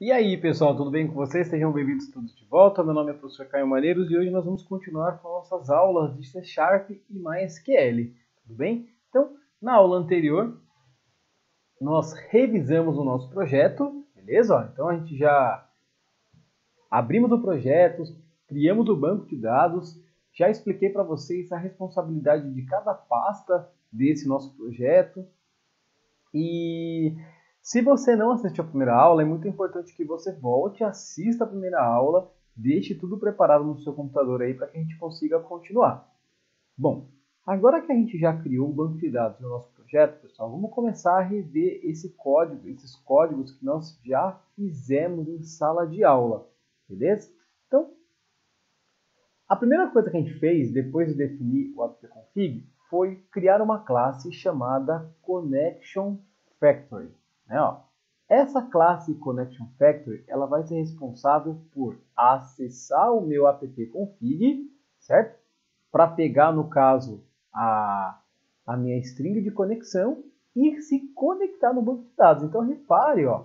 E aí, pessoal, tudo bem com vocês? Sejam bem-vindos todos de volta. Meu nome é professor Caio Maneiros e hoje nós vamos continuar com nossas aulas de C Sharp e MySQL. Tudo bem? Então, na aula anterior, nós revisamos o nosso projeto, beleza? Então, a gente já abrimos o projeto, criamos o banco de dados, já expliquei para vocês a responsabilidade de cada pasta desse nosso projeto. E se você não assistiu a primeira aula, é muito importante que você volte, assista a primeira aula, deixe tudo preparado no seu computador aí para que a gente consiga continuar. Bom, agora que a gente já criou o banco de dados no nosso projeto, pessoal, vamos começar a rever esse código, esses códigos que nós já fizemos em sala de aula, beleza? Então, a primeira coisa que a gente fez depois de definir o appconfig foi criar uma classe chamada Connection Factory. Né? Ó, essa classe Connection Factory ela vai ser responsável por acessar o meu appconfig, certo? Para pegar, no caso, a, a minha string de conexão e se conectar no banco de dados. Então, repare ó,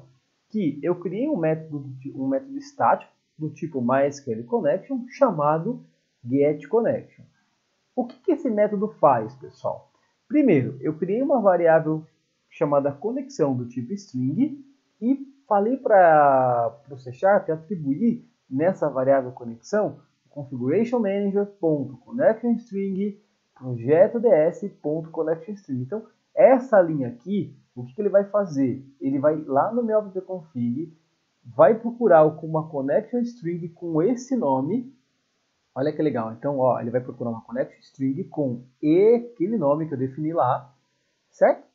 que eu criei um método, um método estático do tipo MySQL Connection chamado getConnection. O que, que esse método faz, pessoal? Primeiro, eu criei uma variável chamada conexão do tipo string e falei para o C Sharp atribuir nessa variável conexão configuration manager.connectionString projeto ds.connectionString. Então, essa linha aqui, o que, que, ele vai fazer? Ele vai lá no meu config, vai procurar uma connection string com esse nome. Olha que legal. Então, ó, ele vai procurar uma connection string com aquele nome que eu defini lá, certo?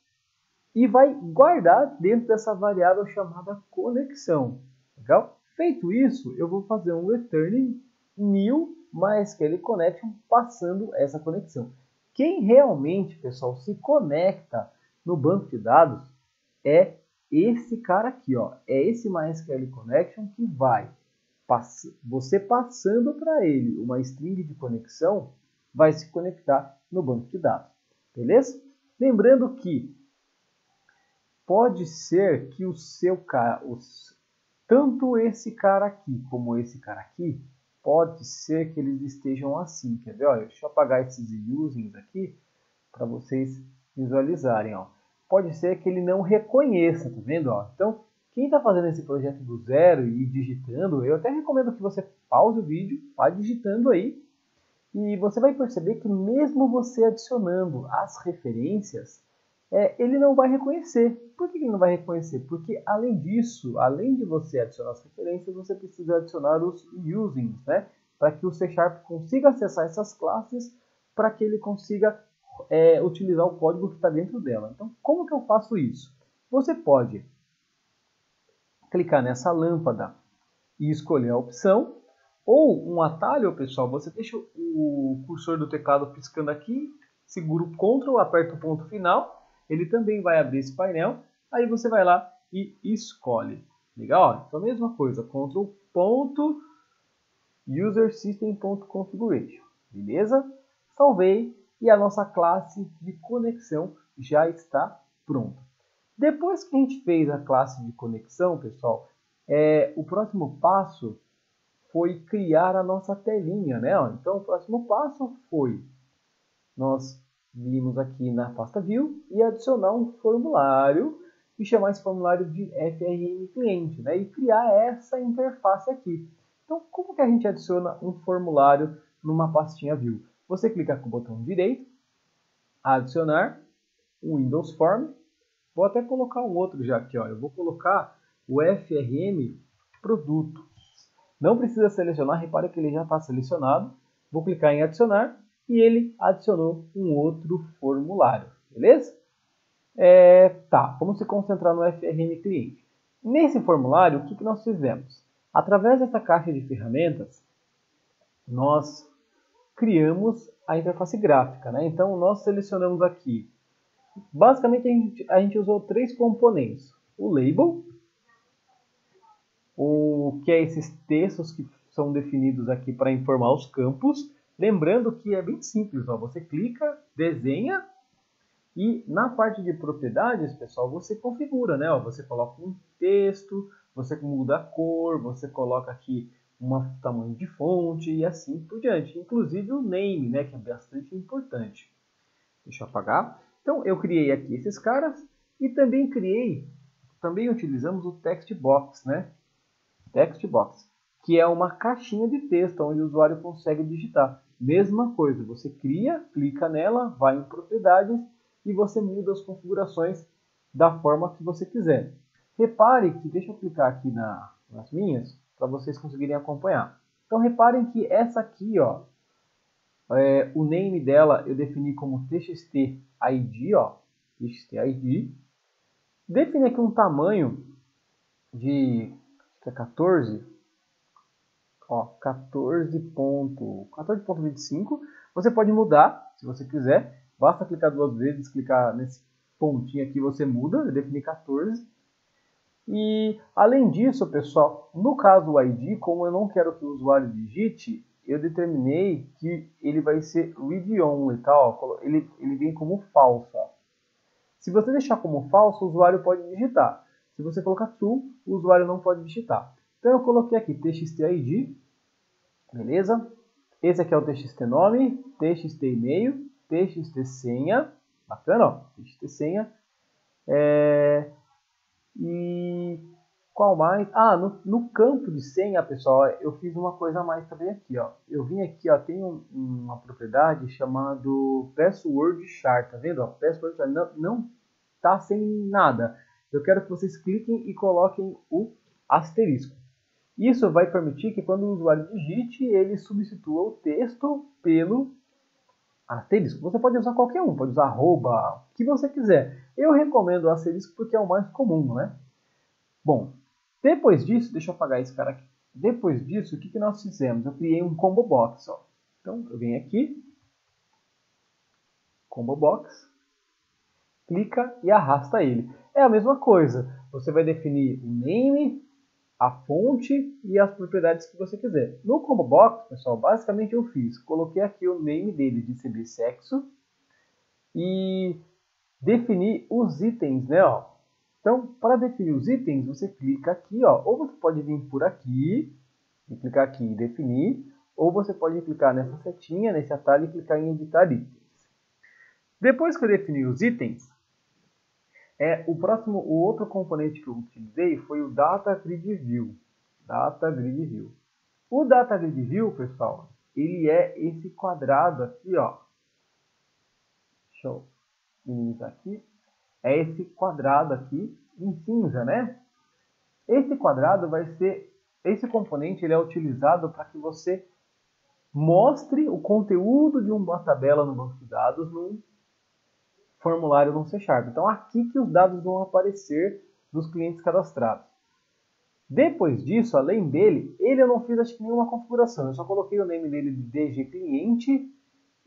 E vai guardar dentro dessa variável chamada conexão. Legal? Feito isso, eu vou fazer um return new MySQL connection passando essa conexão. Quem realmente, pessoal, se conecta no banco de dados é esse cara aqui, ó. É esse MySQL connection que vai você passando para ele uma string de conexão, vai se conectar no banco de dados. Beleza? Lembrando que pode ser que o seu cara, os, tanto esse cara aqui como esse cara aqui, pode ser que eles estejam assim. Quer ver? Olha, deixa eu apagar esses usings aqui para vocês visualizarem. Ó. Pode ser que ele não reconheça, tá vendo? Ó? Então, quem está fazendo esse projeto do zero e digitando, eu até recomendo que você pause o vídeo, vá digitando aí, e você vai perceber que mesmo você adicionando as referências, é, ele não vai reconhecer. Por que ele não vai reconhecer? Porque além disso, além de você adicionar as referências, você precisa adicionar os usings, né? Para que o C Sharp consiga acessar essas classes, para que ele consiga é, utilizar o código que está dentro dela. Então, como que eu faço isso? Você pode clicar nessa lâmpada e escolher a opção, ou um atalho, pessoal, você deixa o cursor do teclado piscando aqui, segura o Ctrl, aperta o ponto final ele também vai abrir esse painel. Aí você vai lá e escolhe. Legal? Então, a mesma coisa, Ctrl ponto. Beleza? Salvei e a nossa classe de conexão já está pronta. Depois que a gente fez a classe de conexão, pessoal, é, o próximo passo foi criar a nossa telinha, né? Então, o próximo passo foi nós vimos aqui na pasta View e adicionar um formulário e chamar esse formulário de FRM cliente, né? E criar essa interface aqui. Então, como que a gente adiciona um formulário numa pastinha View? Você clica com o botão direito, adicionar, um Windows Form. Vou até colocar um outro já aqui, ó. Eu vou colocar o FRM produtos. Não precisa selecionar, repare que ele já está selecionado. Vou clicar em adicionar e ele adicionou um outro formulário, beleza? É, tá, vamos se concentrar no FRM cliente. Nesse formulário, o que, que nós fizemos? Através dessa caixa de ferramentas, nós criamos a interface gráfica. Né? Então, nós selecionamos aqui. Basicamente, a gente, a gente usou três componentes. O label, o que é esses textos que são definidos aqui para informar os campos, Lembrando que é bem simples, ó. você clica, desenha e na parte de propriedades, pessoal, você configura, né? Ó, você coloca um texto, você muda a cor, você coloca aqui um tamanho de fonte e assim por diante. Inclusive o name, né, que é bastante importante. Deixa eu apagar. Então eu criei aqui esses caras e também criei, também utilizamos o text box, né? Text box, que é uma caixinha de texto onde o usuário consegue digitar. Mesma coisa, você cria, clica nela, vai em propriedades e você muda as configurações da forma que você quiser. Repare que, deixa eu clicar aqui na, nas minhas, para vocês conseguirem acompanhar. Então reparem que essa aqui, ó, é, o name dela eu defini como txt id, ó, txt id. Defini aqui um tamanho de que é 14, ó, 14.25. 14 você pode mudar, se você quiser. Basta clicar duas vezes, clicar nesse pontinho aqui, você muda, eu defini 14. E além disso, pessoal, no caso do ID, como eu não quero que o usuário digite, eu determinei que ele vai ser read only, tá? Ó, ele, ele vem como falso. Ó. Se você deixar como falso, o usuário pode digitar. Se você colocar true, o usuário não pode digitar. Então eu coloquei aqui txt_id, beleza? Esse aqui é o txt nome, txt e-mail, txt senha, bacana, ó, txt senha. É, e qual mais? Ah, no, no, campo de senha, pessoal, eu fiz uma coisa a mais também aqui, ó. Eu vim aqui, ó, tem um, uma propriedade chamado password chart, tá vendo? Ó, password chart não, não tá sem nada. Eu quero que vocês cliquem e coloquem o asterisco. Isso vai permitir que quando o usuário digite, ele substitua o texto pelo asterisco. Você pode usar qualquer um, pode usar arroba, o que você quiser. Eu recomendo o asterisco porque é o mais comum, né? Bom, depois disso, deixa eu apagar esse cara aqui. Depois disso, o que, que nós fizemos? Eu criei um combo box. Ó. Então, eu venho aqui, combo box, clica e arrasta ele. É a mesma coisa. Você vai definir o name, a fonte e as propriedades que você quiser. No combo box, pessoal, basicamente eu fiz, coloquei aqui o name dele de CB sexo e defini os itens, né, ó. Então, para definir os itens, você clica aqui, ó, ou você pode vir por aqui e clicar aqui e definir, ou você pode clicar nessa setinha, nesse atalho e clicar em editar itens. Depois que eu defini os itens, é, o próximo, o outro componente que eu utilizei foi o Data Grid View. Data Grid View. O Data Grid View, pessoal, ele é esse quadrado aqui, ó. Deixa eu minimizar aqui. É esse quadrado aqui em cinza, né? Esse quadrado vai ser, esse componente ele é utilizado para que você mostre o conteúdo de uma tabela no banco de dados num formulário no C Sharp. Então, aqui que os dados vão aparecer dos clientes cadastrados. Depois disso, além dele, ele eu não fiz acho que nenhuma configuração. Eu só coloquei o nome dele de DG cliente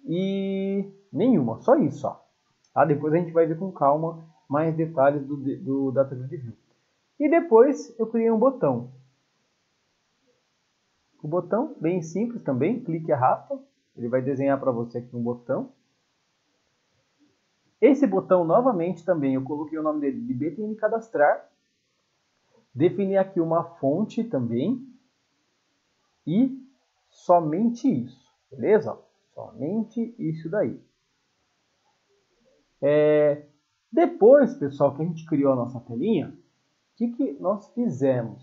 e nenhuma, só isso. Ó. Tá? Depois a gente vai ver com calma mais detalhes do, do Data Grid View. E depois eu criei um botão. O botão, bem simples também, clique e arrasta. Ele vai desenhar para você aqui um botão. Esse botão, novamente, também eu coloquei o nome dele de BTN Cadastrar. Defini aqui uma fonte também. E somente isso, beleza? Somente isso daí. É, depois, pessoal, que a gente criou a nossa telinha, o que, que nós fizemos?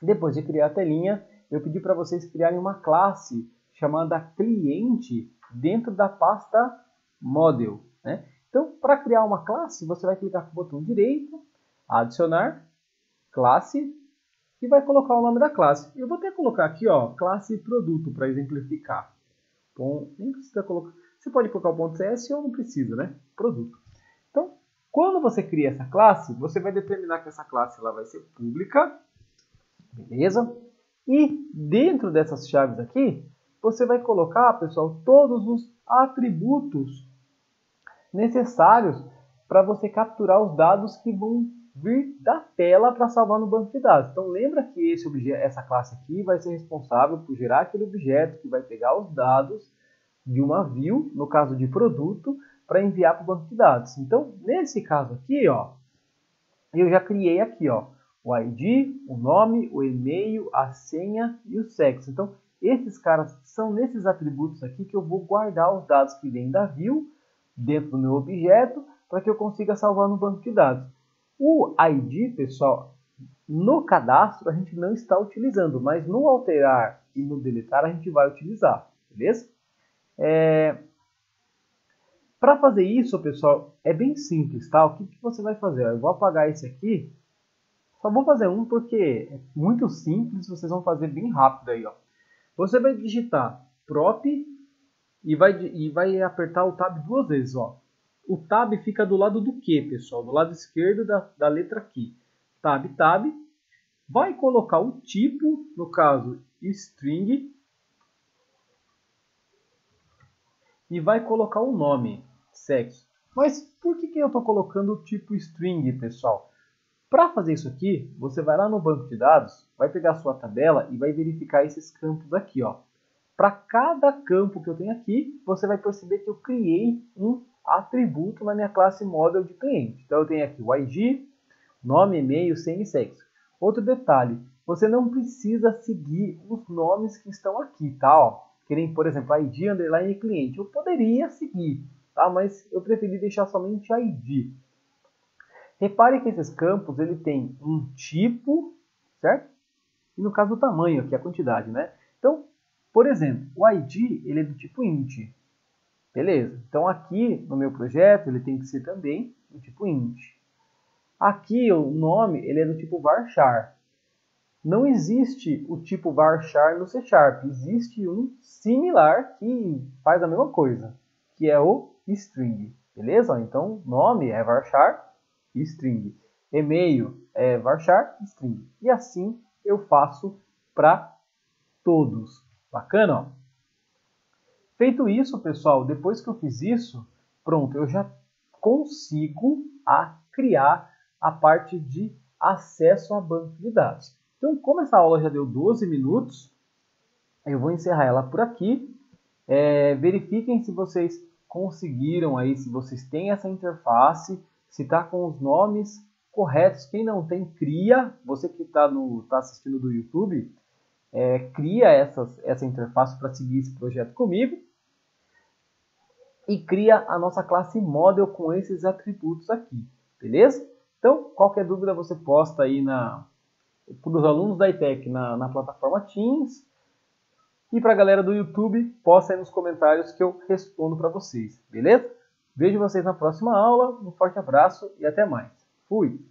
Depois de criar a telinha, eu pedi para vocês criarem uma classe chamada cliente dentro da pasta model. Né? Então, para criar uma classe, você vai clicar com o botão direito, adicionar, classe, e vai colocar o nome da classe. Eu vou até colocar aqui, ó, classe produto, para exemplificar. Bom, nem precisa colocar. Você pode colocar o ponto .cs ou não precisa, né? Produto. Então, quando você cria essa classe, você vai determinar que essa classe ela vai ser pública, beleza? E dentro dessas chaves aqui, você vai colocar, pessoal, todos os atributos necessários para você capturar os dados que vão vir da tela para salvar no banco de dados. Então lembra que esse objeto, essa classe aqui vai ser responsável por gerar aquele objeto que vai pegar os dados de uma view, no caso de produto, para enviar para o banco de dados. Então nesse caso aqui, ó, eu já criei aqui, ó, o ID, o nome, o e-mail, a senha e o sexo. Então, esses caras são nesses atributos aqui que eu vou guardar os dados que vêm da view dentro do meu objeto para que eu consiga salvar no banco de dados. O ID, pessoal, no cadastro a gente não está utilizando, mas no alterar e no deletar a gente vai utilizar, beleza? É... Para fazer isso, pessoal, é bem simples, tá? O que, que você vai fazer? Eu vou apagar esse aqui, só vou fazer um porque é muito simples, vocês vão fazer bem rápido aí, ó. Você vai digitar prop e vai, e vai apertar o tab duas vezes, ó. O tab fica do lado do que, pessoal? Do lado esquerdo da, da letra aqui. Tab, tab. Vai colocar o tipo, no caso, string. E vai colocar o nome, sexo. Mas por que, que eu estou colocando o tipo string, pessoal? Para fazer isso aqui, você vai lá no banco de dados, vai pegar a sua tabela e vai verificar esses campos aqui. Para cada campo que eu tenho aqui, você vai perceber que eu criei um atributo na minha classe model de cliente. Então eu tenho aqui o ID, nome, e-mail, senha e sexo. Outro detalhe, você não precisa seguir os nomes que estão aqui, tá? Ó, querem, por exemplo, ID underline cliente. Eu poderia seguir, tá? Mas eu preferi deixar somente ID. Repare que esses campos ele tem um tipo, certo? E no caso o tamanho, é a quantidade, né? Então, por exemplo, o ID ele é do tipo int. Beleza. Então aqui no meu projeto ele tem que ser também do tipo int. Aqui o nome ele é do tipo varchar. Não existe o tipo varchar no C Sharp. Existe um similar que faz a mesma coisa, que é o string. Beleza? Então nome é varchar string. E-mail é varchar string. E assim eu faço para todos. Bacana? Ó? Feito isso, pessoal, depois que eu fiz isso, pronto, eu já consigo a criar a parte de acesso a banco de dados. Então, como essa aula já deu 12 minutos, eu vou encerrar ela por aqui. É, verifiquem se vocês conseguiram aí, se vocês têm essa interface, se está com os nomes corretos. Quem não tem, cria. Você que está tá assistindo do YouTube, é, cria essas, essa interface para seguir esse projeto comigo. E cria a nossa classe model com esses atributos aqui, beleza? Então, qualquer dúvida você posta aí na, para os alunos da ITEC na, na plataforma Teams. E para a galera do YouTube, posta aí nos comentários que eu respondo para vocês, beleza? Vejo vocês na próxima aula. Um forte abraço e até mais. Fui!